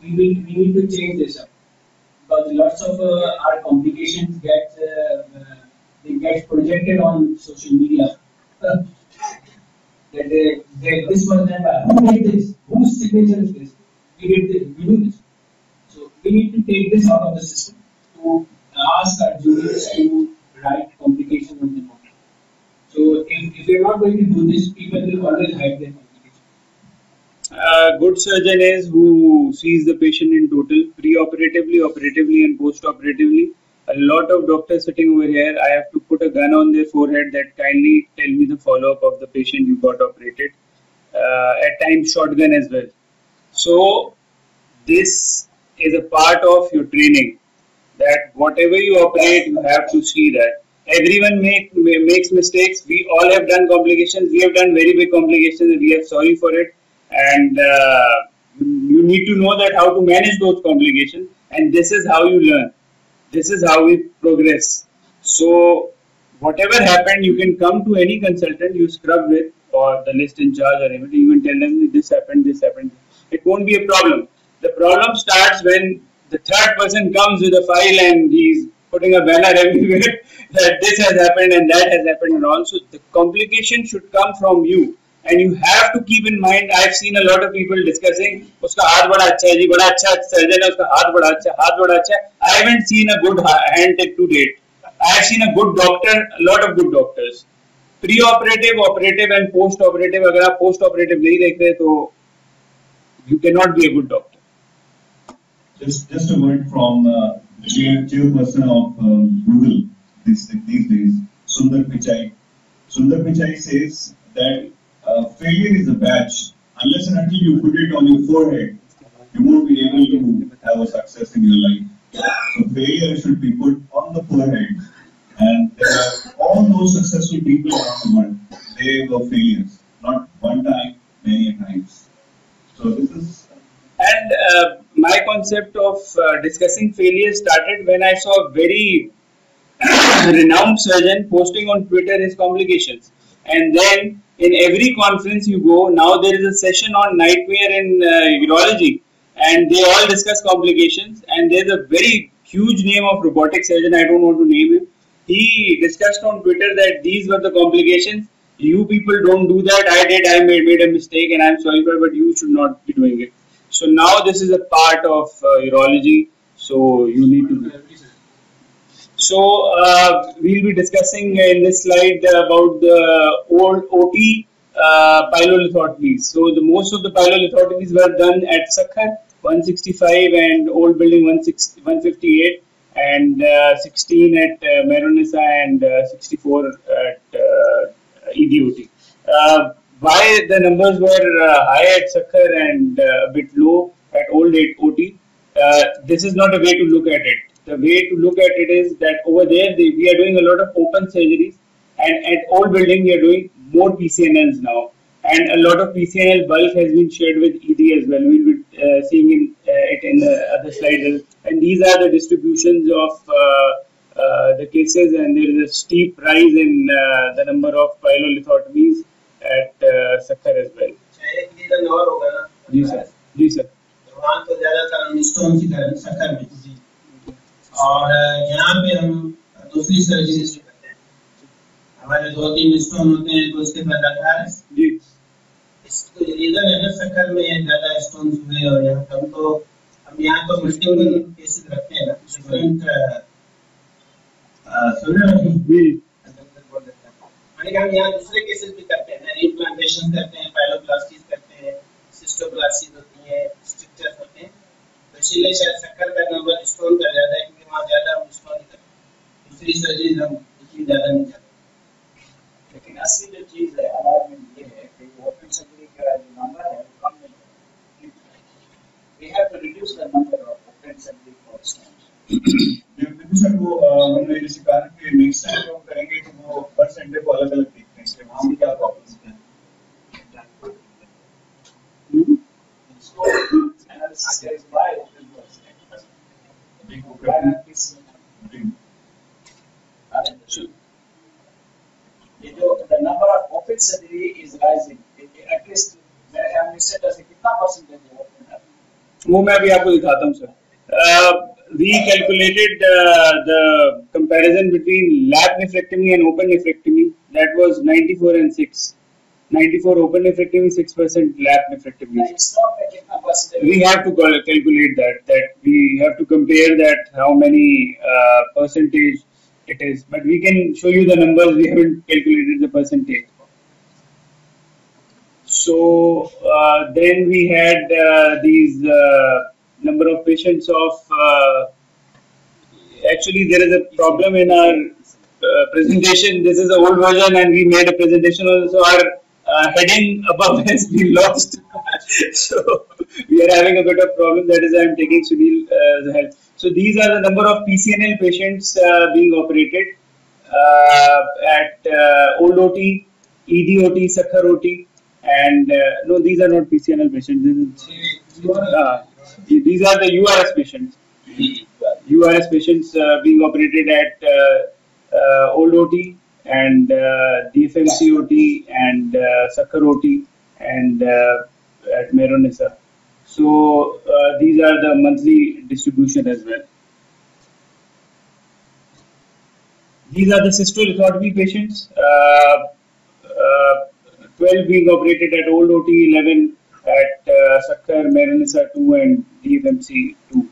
we will we need to change this up because lots of uh, our complications get uh, uh, they get projected on social media. that they, they this was done by who did this? Whose signature is this? We did this, we do this. So we need to take this out of the system to ask our juniors to write complications on the book. So if, if you're not going to do this, people will always hide their. A good surgeon is who sees the patient in total, pre-operatively, operatively, and post-operatively. A lot of doctors sitting over here, I have to put a gun on their forehead that kindly tell me the follow-up of the patient you got operated. Uh, at times, shotgun as well. So this is a part of your training that whatever you operate, you have to see that. Everyone make, makes mistakes. We all have done complications. We have done very big complications. and We are sorry for it, and uh, you need to know that how to manage those complications. And this is how you learn. This is how we progress. So whatever happened, you can come to any consultant you scrub with or the list in charge or anything. You can tell them this happened, this happened. It won't be a problem. The problem starts when the third person comes with a file and he's putting a banner everywhere that this has happened and that has happened and also the complication should come from you and you have to keep in mind I've seen a lot of people discussing उसका हाथ बड़ा अच्छा है जी बड़ा अच्छा surgeon है उसका हाथ बड़ा अच्छा हाथ बड़ा अच्छा है I haven't seen a good ha- hand to date I have seen a good doctor a lot of good doctors pre-operative operative and post-operative अगर आप post-operative नहीं देख रहे तो you cannot be a good doctor Just, just a word from uh, the chair, chairperson of um, Google this, these days, Sundar Pichai. Sundar Pichai says that uh, failure is a badge. Unless and until you put it on your forehead, you won't be able to have a success in your life. So failure should be put on the forehead. And all those successful people around the world, they were failures. Not one time, many times. So this is And uh, my concept of uh, discussing failure started when I saw a very renowned surgeon posting on Twitter his complications. And then in every conference you go, now there is a session on nightmare in uh, urology, and they all discuss complications. And there's a very huge name of robotic surgeon. I don't want to name him. He discussed on Twitter that these were the complications. You people don't do that. I did. I made, made a mistake, and I'm sorry for it. But you should not be doing it. So now this is a part of uh, urology. So you need to. So uh, we'll be discussing in this slide about the old OT uh, pyelolithotomies. So the most of the pyelolithotomies were done at Sukkur 165 and old building 158 and uh, 16 at uh, and uh, 64 at uh, EDOT. Uh, why the numbers were uh, high at Sukkur and uh, a bit low at old OT? Uh, this is not a way to look at it the way to look at it is that over there they, we are doing a lot of open surgeries and at old building we are doing more PCNLs now and a lot of PCNL bulk has been shared with ED as well. We'll be uh, seeing in, uh, it in the other slides and these are the distributions of uh, uh the cases and there is a steep rise in uh, the number of pylolithotomies at uh, Sakhar as well. जी sir जी sir और यहाँ पे हम दूसरी surgery से करते हैं। हमारे दो तीन स्टोन होते हैं तो उसके बाद रीजन है। ना शक्कर में ज़्यादा स्टोन हुए और यहाँ तो हम यहाँ तो मल्टीपल केसेस रखते हैं ना डिफरेंट सुन रहे मैंने कहा हम यहाँ दूसरे केसेस भी करते हैं रीप्लांटेशन करते हैं पाइलोप्लास्टिस करते हैं सिस्टोप्लास्टिस होती है स्ट्रक्चर्स होते हैं। तो इसीलिए शायद शक्कर का नंबर स्टोन का ज़्यादा है वहाँ ज़्यादा करते दूसरी सर्जरीज हम उसकी ज़्यादा नहीं करते लेकिन असली जो चीज़ है अलार्मेंट ये है कि ओपन सर्जरी का जो नंबर है वो कम नहीं we have to reduce the number of open surgery for stones देखो सर वो हमने जैसे कहा कि नेक्स्ट टाइम हम करेंगे तो वो हर संडे को अलग अलग देखते हैं कि वहाँ भी क्या प्रॉब्लम्स हैं analysis is है ओपन है वो मैं अभी आपको दिखाता हूँ sir uh, the comparison between lap nephrectomy and open nephrectomy that was 94 and 6 94 open nephrectomy, 6% lap nephrectomy. We have to calculate that, that we have to compare that how many uh, percentage it is. But we can show you the numbers, we haven't calculated the percentage. So uh, then we had uh, these uh, number of patients of, uh, actually there is a problem in our uh, presentation. This is the old version and we made a presentation also. Our uh, heading above has been lost. so we are having a bit of problem. That is, I am taking Sunil uh, help. So these are the number of PCNL patients uh, being operated uh, at uh, old OT, EDOT, Sukkur OT, and uh, no, these are not PCNL patients. Is, uh, these are the URS patients. URS patients being operated at old OT, and uh, DFMCOT and uh, Sukkur and uh, at Mehrunnisa. So uh, these are the monthly distribution as well. These are the cystolithotomy patients. Uh, uh, 12 being operated at Old OT, 11 at uh, Sukkur, Mehrunnisa 2 and DFMC 2.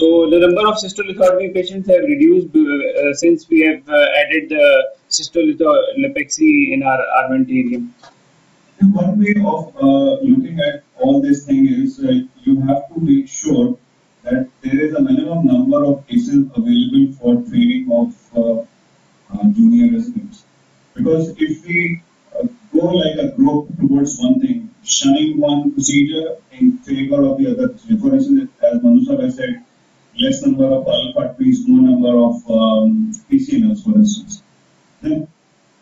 So the number of cystolithotomy patients have reduced uh, since we have uh, added the cystolitholapaxy in our armamentarium. One way of uh, looking at all this thing is uh, you have to make sure that there is a minimum number of cases available for training of uh, uh, junior residents. Because if we go like a group towards one thing, shunning one procedure in favor of the other, for instance, as Manu has said, less number of alpha trees, more number of um, for instance. Then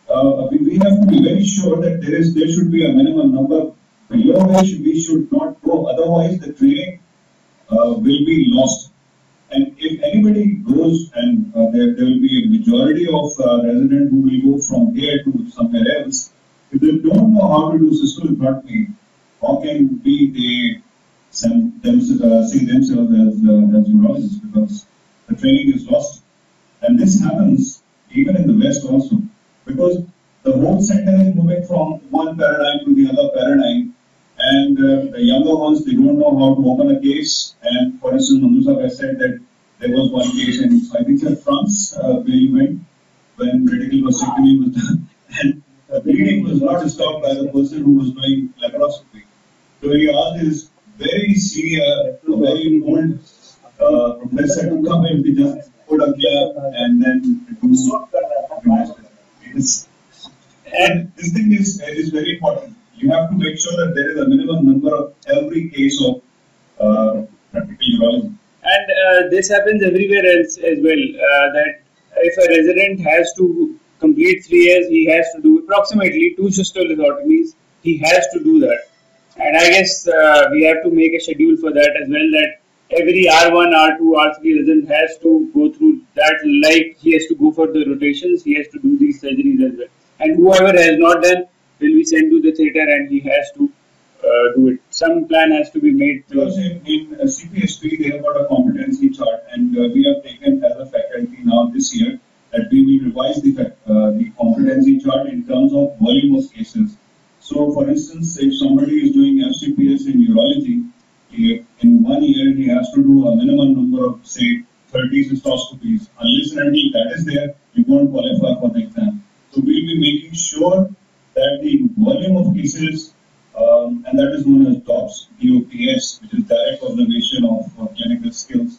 uh, we have to be very sure that there is there should be a minimum number below which we should not go. Otherwise, the training uh, will be lost. And if anybody goes and uh, there, there will be a majority of uh, residents who will go from here to somewhere else, if they don't know how to do cystolectomy, how can we they some, them, uh, see themselves as, uh, as urologists because the training is. And this happens even in the West also because the whole sector is moving from one paradigm to the other paradigm and uh, the younger ones, they don't know how to open a case. And for instance, Mandusa has said that there was one case in, I think, in France, uh, where you went when radical vasectomy was done. And the bleeding was not stopped by the person who was doing laparoscopy. So he asked his very senior, very old uh, professor to come and just put a glove and then do Yes. And this thing is, is very important. You have to make sure that there is a minimum number of every case of uh, practical urology. And uh, this happens everywhere else as well. Uh, that if a resident has to complete three years, he has to do approximately two cystolithotomies. He has to do that. And I guess uh, we have to make a schedule for that as well. That every R1, R2, R3 resident has to go through that. Like he has to go for the rotations, he has to do these surgeries as well. And whoever has not done will be sent to the theatre and he has to uh, do it. Some plan has to be made. In, in uh, CPSP, they have got a competency chart, and uh, we have taken as a faculty now this year that we will revise the, uh, the competency chart in terms of volume of cases. So, for instance, if somebody is doing FCPS in urology, in one year he has to do a minimum number of, say, 30 cystoscopies. Unless and until that is there, you won't qualify for the exam. So, we'll be making sure that the volume of cases, um, and that is known as DOPS, DOPS, which is direct observation of, clinical skills.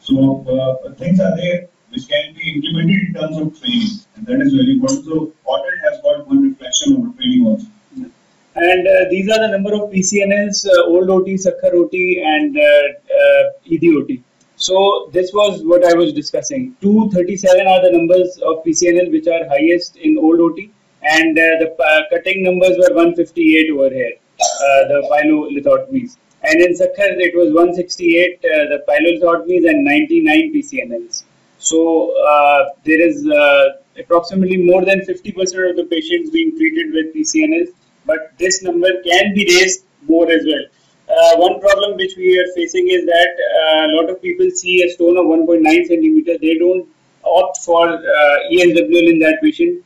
So uh, things are there which can be implemented in terms of training, and that is very important. So audit has got one reflection of training also. And uh, these are the number of PCNLs, uh, old OT, Sukkur OT, and uh, uh, EDOT. So this was what I was discussing. 237 are the numbers of PCNL which are highest in old OT, and uh, the uh, cutting numbers were 158 over here, uh, the pyelolithotomies. And in Sukkur it was 168, uh, the pyelolithotomies and 99 PCNLs. So there is approximately more than 50% of the patients being treated with PCNLs, but this number can be raised more as well. Uh, one problem which we are facing is that a lot of people see a stone of 1.9 centimeter. They don't opt for uh, ESWL in that patient.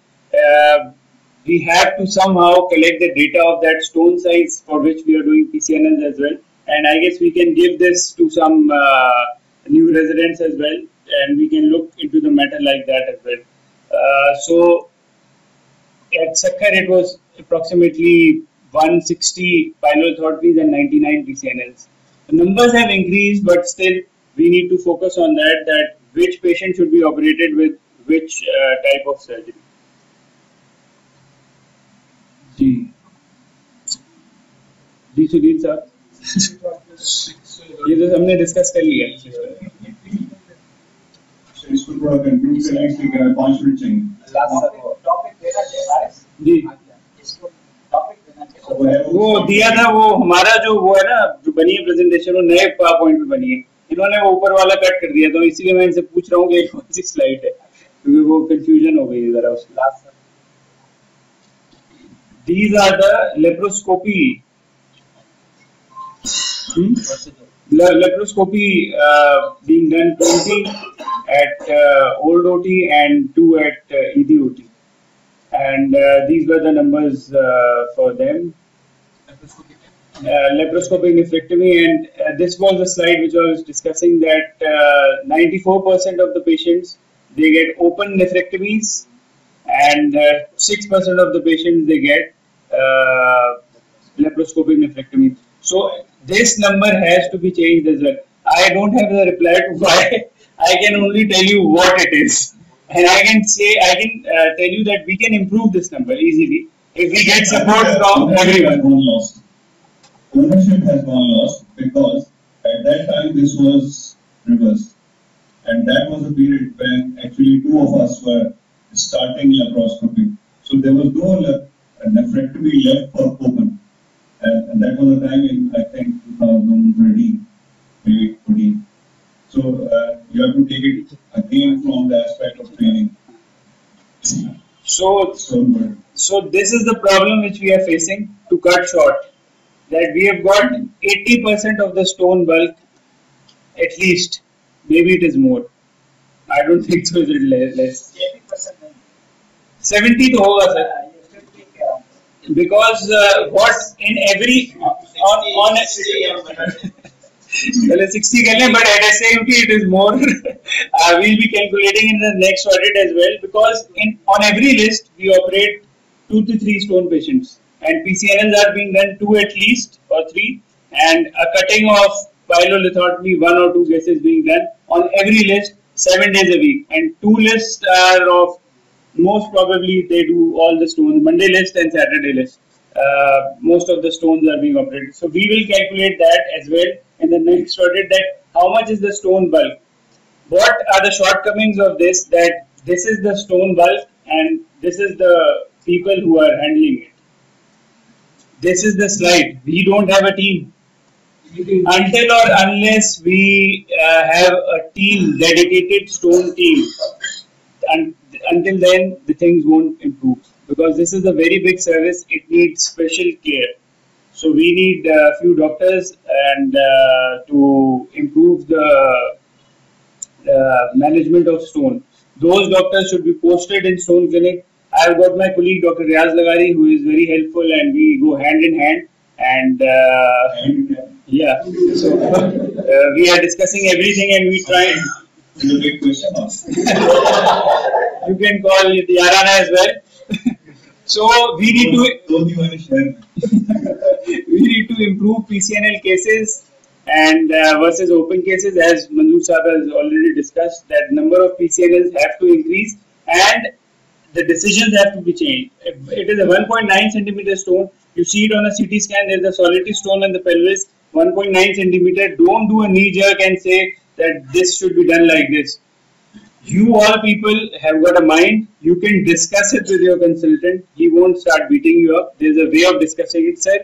We have to somehow collect the data of that stone size for which we are doing PCNLs as well. And I guess we can give this to some uh, new residents as well, and we can look into the matter like that as well. Uh, so at Sukkur, it was approximately 160 pyelolithotomies and 99 PCNLs. The numbers have increased, but still we need to focus on that, that which patient should be operated with which uh, type of surgery. जी, सुधीर साहब ये तो हमने discuss कर लिया। वो दिया था, वो हमारा जो, वो है ना, जो बनी है प्रेजेंटेशन वो नए पॉइंट पे बनी है। इन्होंने वो ऊपर वाला कट कर दिया तो इसीलिए मैं इनसे पूछ रहा हूँ कि कौन सी स्लाइड है? क्योंकि वो कंफ्यूजन हो गई जरा the laparoscopy hmm? Laparoscopy uh, being done 20 at uh, old OT and 2 at uh, ED OT and uh, these were the numbers uh, for them uh, laparoscopic nephrectomy and uh, this was the slide which I was discussing that uh, 94% of the patients they get open nephrectomies and uh, 6% of the patients they get uh, laparoscopic nephrectomy. So this number has to be changed as well. I don't have the reply to why. I can only tell you what it is. And I can say, I can uh, tell you that we can improve this number easily if we get support from Ownership everyone. has gone lost. Ownership has gone lost because at that time this was reversed. And that was a period when actually two of us were starting laparoscopy. So there was no nephrectomy left for open. And, and that was the time in, I think, 2013, maybe 14. So uh, you have to take it again from the aspect of training. So So, So So this is the problem which we are facing to cut short. That we have got 80% of the stone bulk, at least. Maybe it is more. I don't think so. Is it le- less? 70 to hoga, sir because uh, what in every on on uh, well, 60 gallon, but at SAMT it is more. uh, we'll be calculating in the next audit as well because in on every list we operate two to three stone patients. And PCNLs are being done two at least or three. And a cutting of pyelolithotomy one or two cases being done on every list seven days a week. And two lists are of most probably they do all the stones Monday list and Saturday list. Uh, most of the stones are being operated. So we will calculate that as well in the next audit that how much is the stone bulk. What are the shortcomings of this? That this is the stone bulk and this is the people who are handling it. This is the slide. We don't have a team. Until or unless we uh, have a team, dedicated stone team, and until then the things won't improve because this is a very big service. It needs special care. So we need a few doctors and uh, to improve the uh, management of stone. Those doctors should be posted in stone clinic. I have got my colleague Dr. Riaz Leghari who is very helpful and we go hand in hand and uh, yeah. So uh, we are discussing everything and we try. It's a big question. huh? You can call it Yarana as well. so we need to Don't you share? we need to improve PCNL cases and uh, versus open cases as Manzoor Saab has already discussed that number of PCNLs have to increase and the decisions have to be changed. If it is a 1.9 centimeter stone, you see it on a CT scan, there is a solitary stone in the pelvis, 1.9 centimeter. Don't do a knee jerk and say that this should be done like this You all people have got a mind. You can discuss it with your consultant. He won't start beating you up. There's a way of discussing it, sir.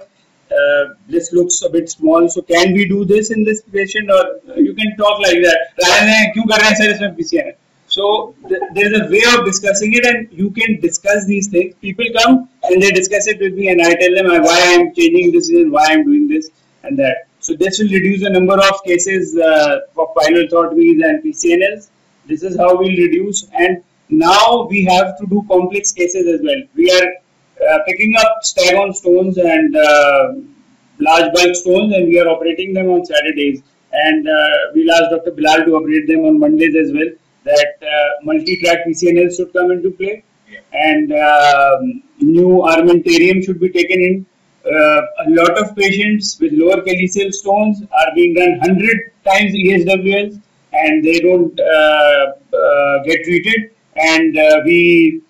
Uh, this looks a bit small. So can we do this in this patient, or uh, you can talk like that? rather than क्यों कर रहे हैं sir इसमें PCNL? So th- there is a way of discussing it, and you can discuss these things. People come and they discuss it with me, and I tell them uh, why I am changing this and why I am doing this and that. So this will reduce the number of cases uh, of pyelothotomies and PCNLs. this is how we'll reduce, and now we have to do complex cases as well. We are uh, picking up staghorn stones and uh, large bulk stones, and we are operating them on Saturdays. And uh, we'll ask Dr. Bilal to operate them on Mondays as well. That uh, multi-track PCNL should come into play, and um, new armamentarium should be taken in. Uh, a lot of patients with lower calyceal stones are being done 100 times ESWLs and they don't uh, uh, get treated. And uh, we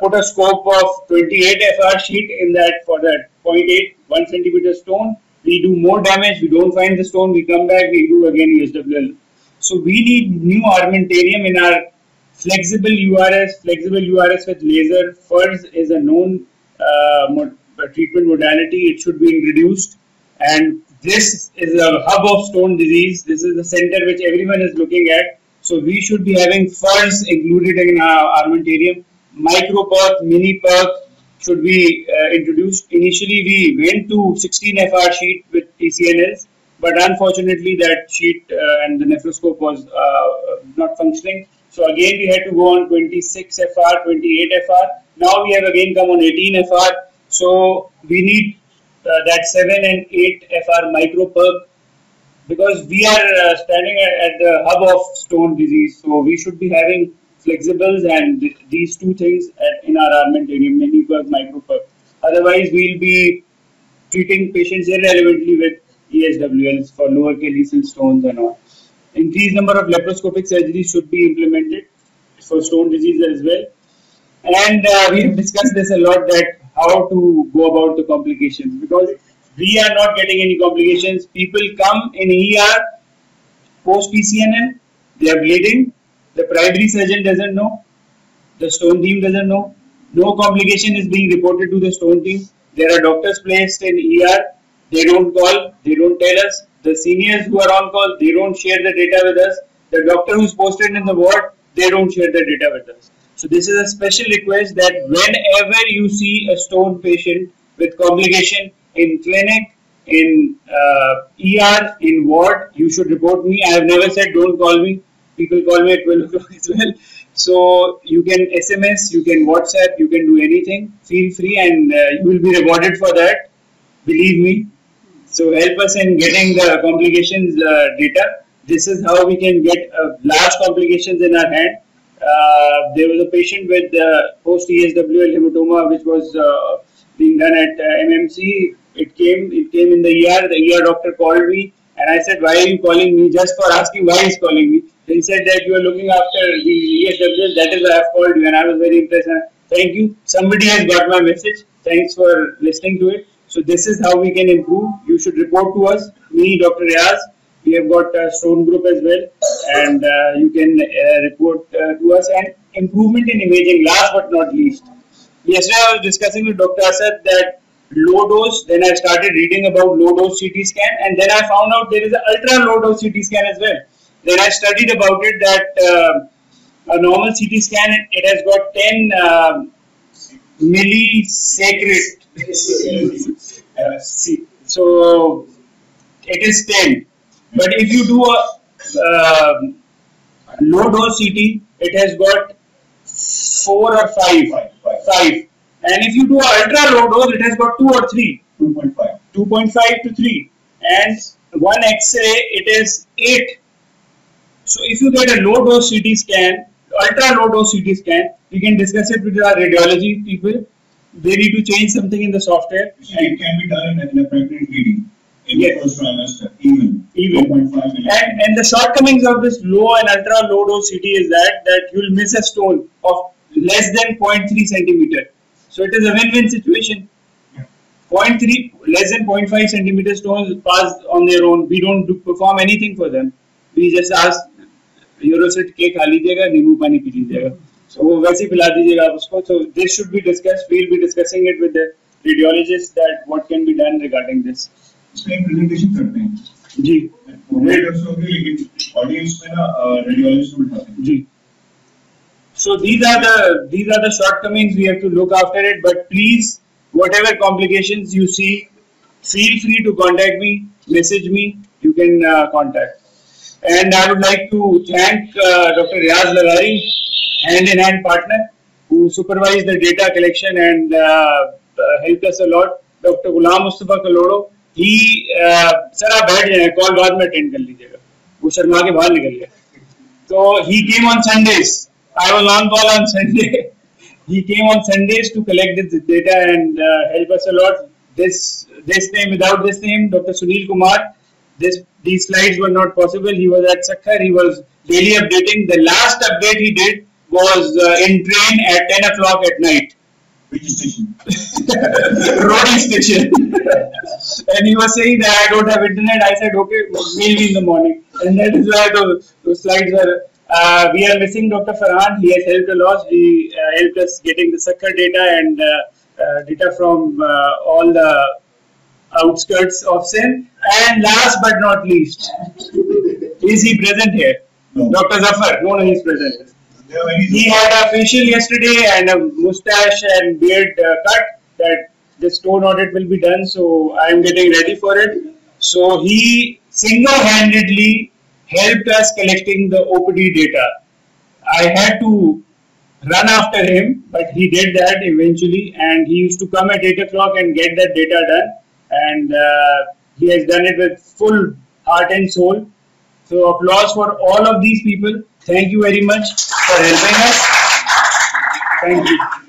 put a scope of 28 FR sheet in that for that 0.8 1 centimeter stone. We do more damage. We don't find the stone. We come back. We do again ESWL. So we need new armamentarium in our flexible URS. Flexible URS with laser. FURS is a known uh, mod- treatment modality. It should be introduced. And this is a hub of stone disease. This is the center which everyone is looking at. So we should be having FURS included in our armamentarium. Micro perc, mini perc should be uh, introduced. Initially, we went to 16 FR sheet with PCNLs, but unfortunately, that sheet uh, and the nephroscope was uh, not functioning. So again, we had to go on 26 FR, 28 FR. Now we have again come on 18 FR. So we need uh, that 7 and 8 FR micro perc because we are uh, standing at, at the hub of stone disease. So we should be having flexibles and th- these two things at, in our armamentarium, mini perc, micro perc. Otherwise, we'll be treating patients irrelevantly with ESWLs for lower calyceal stones and all. Increased number of laparoscopic surgeries should be implemented for stone disease as well. And uh, we have discussed this a lot that how to go about the complications because we are not getting any complications. People come in ER post PCNL, they are bleeding. The primary surgeon doesn't know. The stone team doesn't know. No complication is being reported to the stone team. There are doctors placed in ER. They don't call. They don't tell us. The seniors who are on call, they don't share the data with us. The doctor who's posted in the ward, they don't share the data with us. So this is a special request that whenever you see a stone patient with complication in clinic, in uh, ER, in ward, you should report me. I have never said don't call me. People call me at 12 o'clock as well. So you can SMS, you can WhatsApp, you can do anything. Feel free and uh, you will be rewarded for that. Believe me. So help us in getting the complications uh, data. This is how we can get uh, large complications in our hand. Uh, there was a patient with uh, post ESWL hematoma which was uh, being done at MMC. It came, it came in the ER. The ER doctor called me and I said, "Why are you calling me?" Just for asking why he's calling me. He said that you are looking after the ESWL. That is why I've called you, and I was very impressed. Thank you. Somebody has got my message. Thanks for listening to it. So this is how we can improve. You should report to us. Me, Dr. Riaz. We have got a stone group as well, and uh, you can uh, report uh, to us. And improvement in imaging. Last but not least, yesterday I was discussing with Dr. Asad that low dose. Then I started reading about low dose CT scan, and then I found out there is an ultra low dose CT scan as well. Then I studied about it that uh, a normal CT scan it has got 10 uh, millisecond. so it is 10. But if you do a uh, low dose CT, it has got 4 or 5. 5. And if you do a ultra low dose, it has got 2 or 3. 2.5. 2.5 to 3. And one X-ray, it is 8 so if you get a low dose CT scan, ultra low dose CT scan, we can discuss it with our radiology people. They need to change something in the software. it can be done in a, pregnant lady in yes. the first trimester, even. Even. And, and the shortcomings of this low and ultra low dose CT is that that you'll miss a stone of less than 0.3 centimeter. So it is a win-win situation. 0.3 less than 0.5 centimeter stones pass on their own. We don't do, perform anything for them. We just ask Euroset के खा लीजिएगा नींबू पानी P लीजिएगा so वो वैसे पिला दीजिएगा आप उसको so this should be discussed we'll be discussing it with the radiologist that what can be done regarding this इसमें प्रेजेंटेशन करते हैं जी रेडियोस होगी लेकिन ऑडियंस में ना रेडियोलॉजिस्ट बिठाते हैं जी so these are the these are the shortcomings we have to look after it but please whatever complications you see feel free to contact me message me you can uh, contact And I would like to thank uh, Dr. Riaz Lalari, hand-in-hand partner, who supervised the data collection and uh, uh, helped us a lot. Dr. Ghulam Mustafa Kalodo, he sir आप बैठ जाए call बाद में attend कर लीजिएगा वो शर्मा के बाहर निकल गया तो he came on Sundays. I was on call on Sunday. he came on Sundays to collect this data and uh, help us a lot. This this name without this name, Dr. Sunil Kumar, this these slides were not possible. He was at Sakhar. He was daily updating. The last update he did was uh, in train at 10 o'clock at night. Which station? Station. and he was saying that I don't have internet. I said, okay, maybe in the morning. And that is why those, those slides are. Uh, we are missing Dr. Farhan. He has helped a lot. He uh, helped us getting the Sukkur data and uh, uh, data from uh, all the outskirts of Sindh. And last but not least, is he present here? No. Dr. Zafar. No, no, he's present. He had a facial yesterday and a mustache and beard uh, cut that the stone audit will be done. So I am getting ready for it. So he single-handedly helped us collecting the OPD data. I had to run after him, but he did that eventually, and he used to come at 8 o'clock and get that data done. And uh, he has done it with full heart and soul. So applause for all of these people. Thank you very much for helping us. Thank you.